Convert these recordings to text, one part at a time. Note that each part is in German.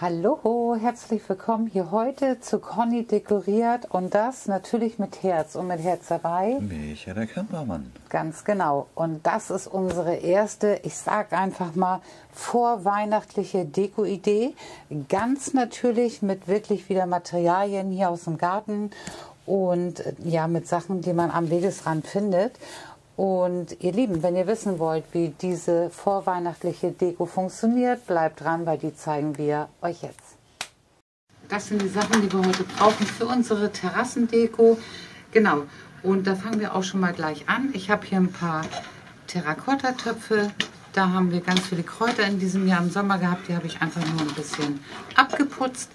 Hallo, herzlich willkommen hier heute zu Conny dekoriert und das natürlich mit Herz und mit Herz dabei. Micha, der Kameramann. Ganz genau. Und das ist unsere erste, ich sag einfach mal, vorweihnachtliche Deko-Idee. Ganz natürlich mit wirklich wieder Materialien hier aus dem Garten und ja, mit Sachen, die man am Wegesrand findet. Und ihr Lieben, wenn ihr wissen wollt, wie diese vorweihnachtliche Deko funktioniert, bleibt dran, weil die zeigen wir euch jetzt. Das sind die Sachen, die wir heute brauchen für unsere Terrassendeko. Genau, und da fangen wir auch schon mal gleich an. Ich habe hier ein paar Terrakotta-Töpfe. Da haben wir ganz viele Kräuter in diesem Jahr im Sommer gehabt. Die habe ich einfach nur ein bisschen abgeputzt.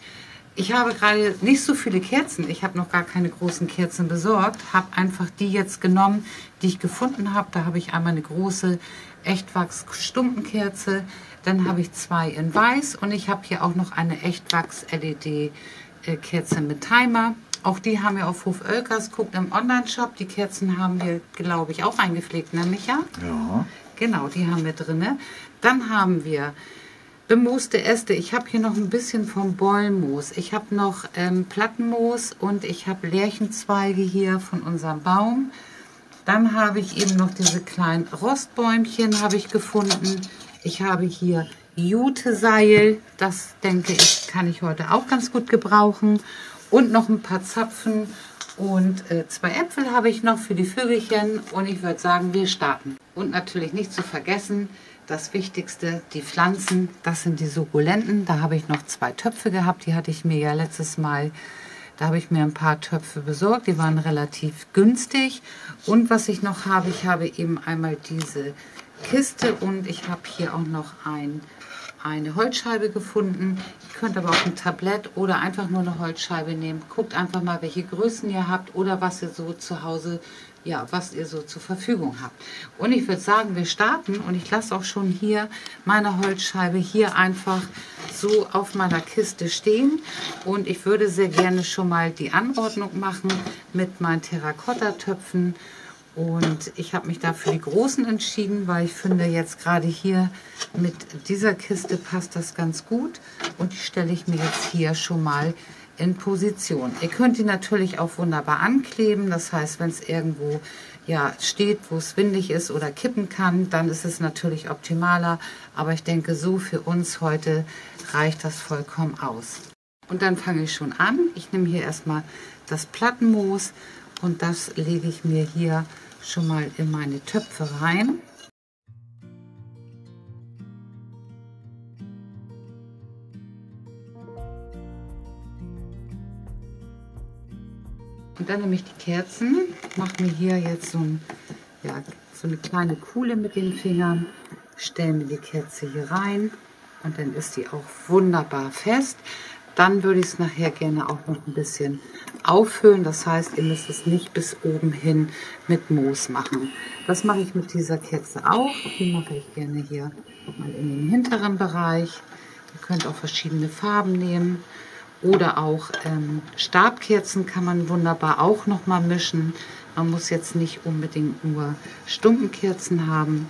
Ich habe gerade nicht so viele Kerzen. Ich habe noch gar keine großen Kerzen besorgt. Habe einfach die jetzt genommen, die ich gefunden habe. Da habe ich einmal eine große Echtwachs-Stumpenkerze. Dann habe ich zwei in weiß und ich habe hier auch noch eine Echtwachs-LED-Kerze mit Timer. Auch die haben wir auf Hof Oelkers. Guckt im Online-Shop. Die Kerzen haben wir, glaube ich, auch eingepflegt, ne Micha? Ja. Genau, die haben wir drin. Dann haben wir bemooste Äste. Ich habe hier noch ein bisschen vom Bäummoos. Ich habe noch ähm, Plattenmoos und ich habe Lärchenzweige hier von unserem Baum. Dann habe ich eben noch diese kleinen Rostbäumchen habe ich gefunden. Ich habe hier Juteseil. Das denke ich, kann ich heute auch ganz gut gebrauchen. Und noch ein paar Zapfen und äh, zwei Äpfel habe ich noch für die Vögelchen. Und ich würde sagen, wir starten. Und natürlich nicht zu vergessen, das Wichtigste, die Pflanzen, das sind die Sukkulenten. Da habe ich noch zwei Töpfe gehabt, die hatte ich mir ja letztes Mal, da habe ich mir ein paar Töpfe besorgt, die waren relativ günstig. Und was ich noch habe, ich habe eben einmal diese Kiste und ich habe hier auch noch ein, eine Holzscheibe gefunden. Ihr könnt aber auch ein Tablett oder einfach nur eine Holzscheibe nehmen. Guckt einfach mal, welche Größen ihr habt oder was ihr so zu Hause ja, was ihr so zur Verfügung habt. Und ich würde sagen, wir starten und ich lasse auch schon hier meine Holzscheibe hier einfach so auf meiner Kiste stehen. Und ich würde sehr gerne schon mal die Anordnung machen mit meinen Terrakotta-Töpfen. Und ich habe mich da für die großen entschieden, weil ich finde jetzt gerade hier mit dieser Kiste passt das ganz gut. Und die stelle ich mir jetzt hier schon mal in Position. Ihr könnt die natürlich auch wunderbar ankleben. Das heißt, wenn es irgendwo ja, steht, wo es windig ist oder kippen kann, dann ist es natürlich optimaler. Aber ich denke, so für uns heute reicht das vollkommen aus. Und dann fange ich schon an. Ich nehme hier erstmal das Plattenmoos und das lege ich mir hier schon mal in meine Töpfe rein. Und dann nehme ich die Kerzen, mache mir hier jetzt so, ein, ja, so eine kleine Kuhle mit den Fingern, stelle mir die Kerze hier rein und dann ist die auch wunderbar fest. Dann würde ich es nachher gerne auch noch ein bisschen auffüllen. Das heißt, ihr müsst es nicht bis oben hin mit Moos machen. Das mache ich mit dieser Kerze auch. Die mache ich gerne hier mal in den hinteren Bereich. Ihr könnt auch verschiedene Farben nehmen. Oder auch ähm, Stabkerzen kann man wunderbar auch noch mal mischen. Man muss jetzt nicht unbedingt nur Stumpenkerzen haben.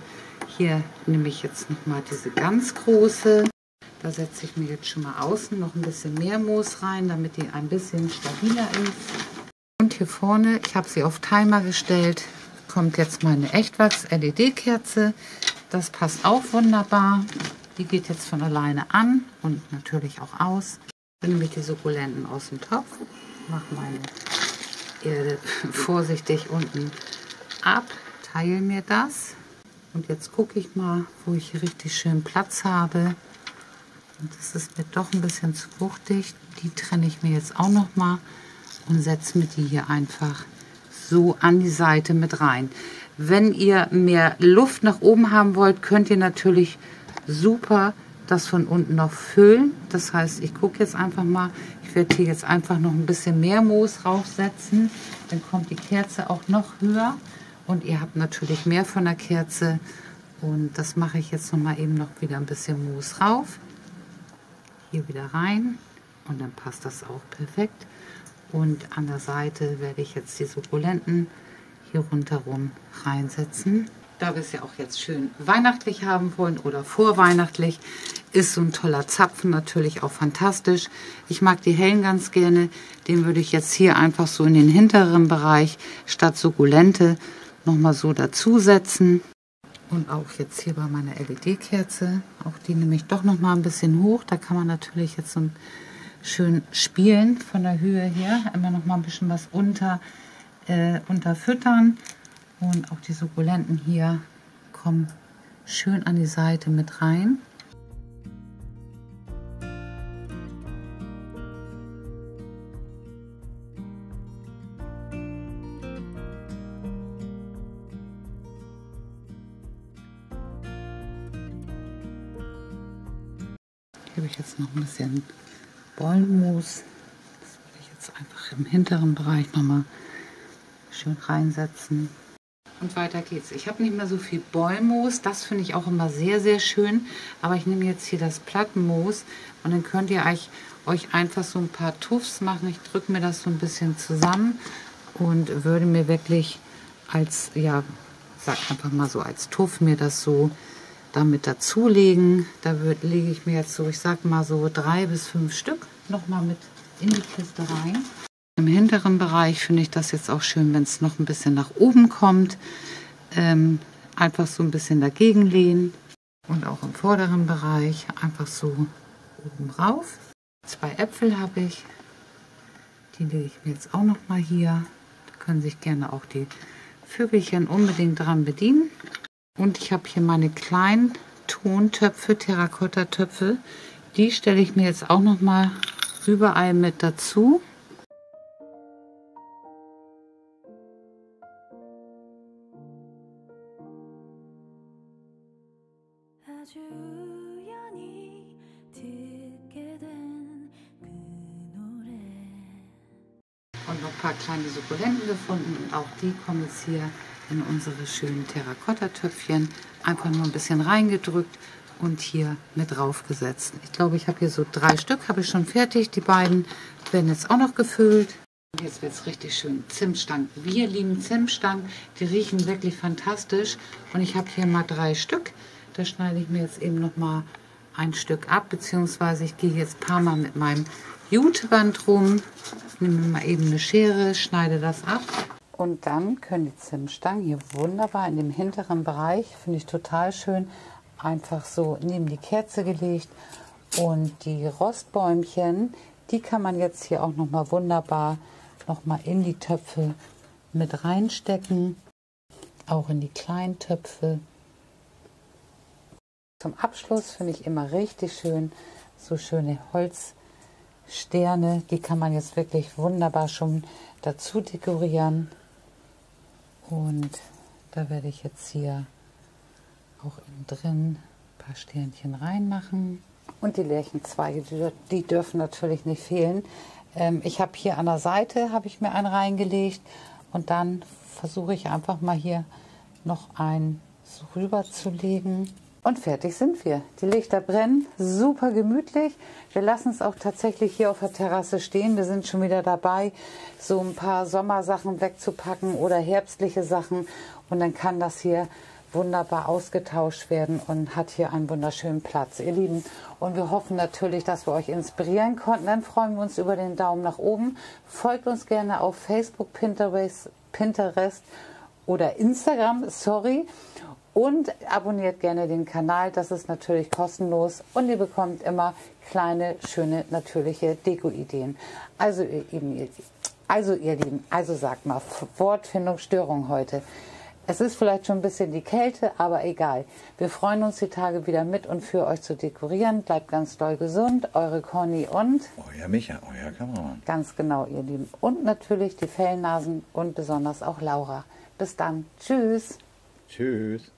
Hier nehme ich jetzt noch mal diese ganz große. Da setze ich mir jetzt schon mal außen noch ein bisschen mehr Moos rein, damit die ein bisschen stabiler ist. Und hier vorne, ich habe sie auf Timer gestellt, kommt jetzt meine Echtwachs-LED-Kerze. Das passt auch wunderbar. Die geht jetzt von alleine an und natürlich auch aus. Dann nehme ich die Sukkulenten aus dem Topf, mache meine Erde vorsichtig unten ab, teile mir das. Und jetzt gucke ich mal, wo ich hier richtig schön Platz habe. Und das ist mir doch ein bisschen zu wuchtig. Die trenne ich mir jetzt auch noch mal und setze mir die hier einfach so an die Seite mit rein. Wenn ihr mehr Luft nach oben haben wollt, könnt ihr natürlich super das von unten noch füllen. Das heißt, ich gucke jetzt einfach mal, ich werde hier jetzt einfach noch ein bisschen mehr Moos draufsetzen. Dann kommt die Kerze auch noch höher und ihr habt natürlich mehr von der Kerze. Und das mache ich jetzt noch mal eben noch wieder ein bisschen Moos rauf. Hier wieder rein und dann passt das auch perfekt. Und an der Seite werde ich jetzt die Sukkulenten hier rundherum reinsetzen. Da wir es ja auch jetzt schön weihnachtlich haben wollen oder vorweihnachtlich, ist so ein toller Zapfen natürlich auch fantastisch. Ich mag die hellen ganz gerne. Den würde ich jetzt hier einfach so in den hinteren Bereich statt Sukkulente nochmal so dazusetzen. Und auch jetzt hier bei meiner LED-Kerze, auch die nehme ich doch nochmal ein bisschen hoch. Da kann man natürlich jetzt so schön spielen von der Höhe her. Immer nochmal ein bisschen was unter, äh, unterfüttern. Und auch die Sukkulenten hier kommen schön an die Seite mit rein. Hier habe ich jetzt noch ein bisschen Bollmus. Das würde ich jetzt einfach im hinteren Bereich nochmal schön reinsetzen. Und weiter geht's. Ich habe nicht mehr so viel Bollmoos. Das finde ich auch immer sehr, sehr schön. Aber ich nehme jetzt hier das Plattenmoos und dann könnt ihr euch, euch einfach so ein paar Tuffs machen. Ich drücke mir das so ein bisschen zusammen und würde mir wirklich als, ja, sag einfach mal so, als Tuff mir das so damit dazulegen. Da wird, lege ich mir jetzt so, ich sag mal so drei bis fünf Stück nochmal mit in die Kiste rein. Im hinteren Bereich finde ich das jetzt auch schön, wenn es noch ein bisschen nach oben kommt. Ähm, einfach so ein bisschen dagegen lehnen. Und auch im vorderen Bereich einfach so oben rauf. Zwei Äpfel habe ich. Die lege ich mir jetzt auch noch mal hier. Da können sich gerne auch die Vögelchen unbedingt dran bedienen. Und ich habe hier meine kleinen Tontöpfe, Terrakotta-Töpfe. Die stelle ich mir jetzt auch noch mal überall mit dazu. Paar kleine Sukkulenten gefunden und auch die kommen jetzt hier in unsere schönen Terrakotta-Töpfchen. Einfach nur ein bisschen reingedrückt und hier mit draufgesetzt. Ich glaube, ich habe hier so drei Stück, habe ich schon fertig. Die beiden werden jetzt auch noch gefüllt. Jetzt wird es richtig schön. Zimtstangen. Wir lieben Zimtstangen. Die riechen wirklich fantastisch. Und ich habe hier mal drei Stück. Da schneide ich mir jetzt eben noch mal ein Stück ab. Beziehungsweise ich gehe jetzt ein paar Mal mit meinem Juteband rum. Nehme mal eben eine Schere, schneide das ab. Und dann können die Zimtstangen hier wunderbar in dem hinteren Bereich, finde ich total schön, einfach so neben die Kerze gelegt. Und die Rostbäumchen, die kann man jetzt hier auch noch mal wunderbar noch mal in die Töpfe mit reinstecken, auch in die kleinen Töpfe. Zum Abschluss finde ich immer richtig schön so schöne Holzsterne. Die kann man jetzt wirklich wunderbar schon dazu dekorieren. Und da werde ich jetzt hier auch innen drin ein paar Sternchen reinmachen. Und die Lärchenzweige, die, die dürfen natürlich nicht fehlen. Ähm, ich habe hier an der Seite, habe ich mir einen reingelegt und dann versuche ich einfach mal hier noch einen so rüber zu legen. Und fertig sind wir. Die Lichter brennen, super gemütlich. Wir lassen es auch tatsächlich hier auf der Terrasse stehen. Wir sind schon wieder dabei, so ein paar Sommersachen wegzupacken oder herbstliche Sachen. Und dann kann das hier wunderbar ausgetauscht werden und hat hier einen wunderschönen Platz, ihr Lieben. Und wir hoffen natürlich, dass wir euch inspirieren konnten. Dann freuen wir uns über den Daumen nach oben. Folgt uns gerne auf Facebook, Pinterest, Pinterest oder Instagram, sorry. Und abonniert gerne den Kanal, das ist natürlich kostenlos. Und ihr bekommt immer kleine, schöne, natürliche Deko-Ideen. Also ihr, Lieben, also ihr Lieben, also sagt mal, Wortfindungsstörung heute. Es ist vielleicht schon ein bisschen die Kälte, aber egal. Wir freuen uns, die Tage wieder mit und für euch zu dekorieren. Bleibt ganz doll gesund. Eure Conny und... Euer Micha, euer Kameramann. Ganz genau, ihr Lieben. Und natürlich die Fellnasen und besonders auch Laura. Bis dann. Tschüss. Tschüss.